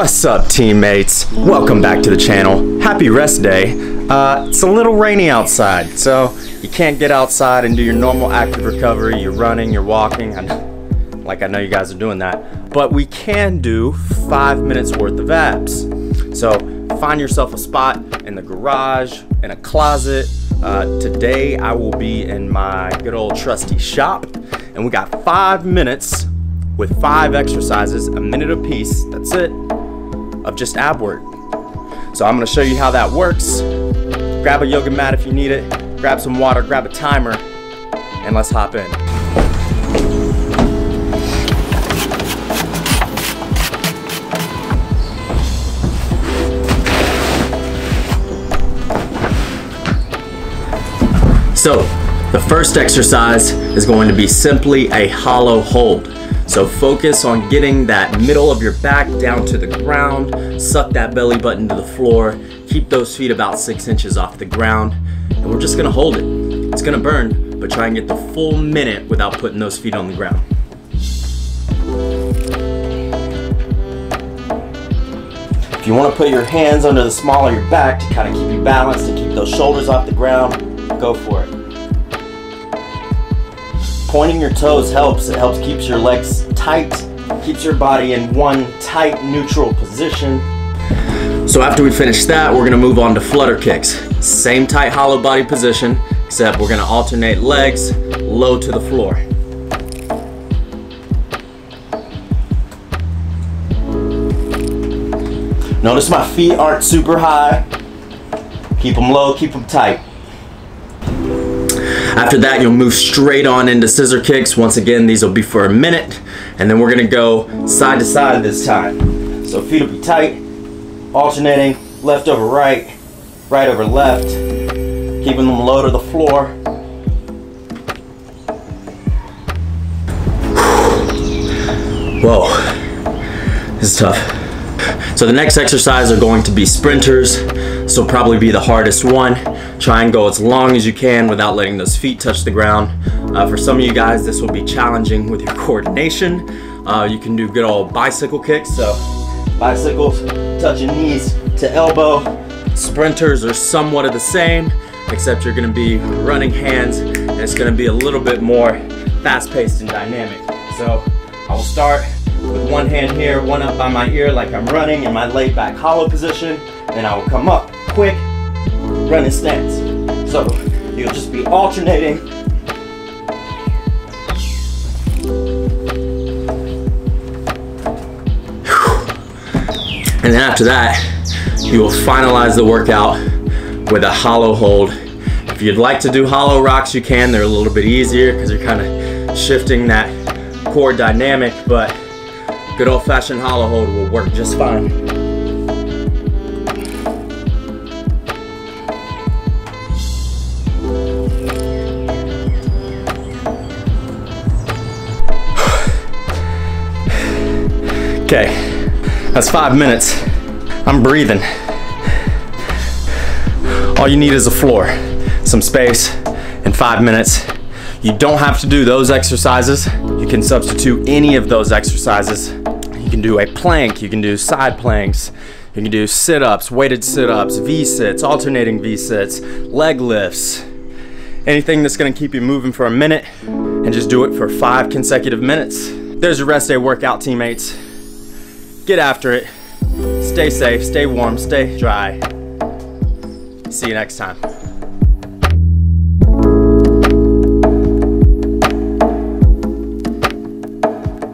What's up teammates? Welcome back to the channel. Happy rest day. Uh, it's a little rainy outside, so you can't get outside and do your normal active recovery. You're running, you're walking, like I know you guys are doing that. But we can do five minutes worth of abs. So find yourself a spot in the garage, in a closet. Uh, today I will be in my good old trusty shop, and we got five minutes with five exercises, a minute apiece, that's it, of just ab work. So I'm gonna show you how that works. Grab a yoga mat if you need it, grab some water, grab a timer, and let's hop in. So, the first exercise is going to be simply a hollow hold. So focus on getting that middle of your back down to the ground, suck that belly button to the floor, keep those feet about six inches off the ground, and we're just gonna hold it. It's gonna burn, but try and get the full minute without putting those feet on the ground. If you wanna put your hands under the small of your back to kind of keep you balanced and keep those shoulders off the ground, go for it. Pointing your toes helps. It helps keeps your legs tight, keeps your body in one tight neutral position. So after we finish that, we're gonna move on to flutter kicks. Same tight hollow body position, except we're gonna alternate legs low to the floor. Notice my feet aren't super high. Keep them low, keep them tight. After that, you'll move straight on into scissor kicks. Once again, these will be for a minute, and then we're gonna go side to side this time. So feet will be tight, alternating left over right, right over left, keeping them low to the floor. Whoa, this is tough. So the next exercise are going to be sprinters. This will probably be the hardest one. Try and go as long as you can without letting those feet touch the ground. Uh, for some of you guys, this will be challenging with your coordination. Uh, you can do good old bicycle kicks. So bicycles, touching knees to elbow. Sprinters are somewhat of the same, except you're gonna be running hands and it's gonna be a little bit more fast-paced and dynamic. So I will start with one hand here, one up by my ear like I'm running in my laid back hollow position. Then I will come up quick running stance. So you'll just be alternating. And then after that, you will finalize the workout with a hollow hold. If you'd like to do hollow rocks, you can. They're a little bit easier because you're kind of shifting that core dynamic, but good old fashioned hollow hold will work just fine. Okay, that's five minutes. I'm breathing. All you need is a floor, some space, and five minutes. You don't have to do those exercises. You can substitute any of those exercises. You can do a plank, you can do side planks, you can do sit-ups, weighted sit-ups, V-sits, alternating V-sits, leg lifts, anything that's gonna keep you moving for a minute and just do it for five consecutive minutes. There's your rest day workout teammates get after it. Stay safe, stay warm, stay dry. See you next time.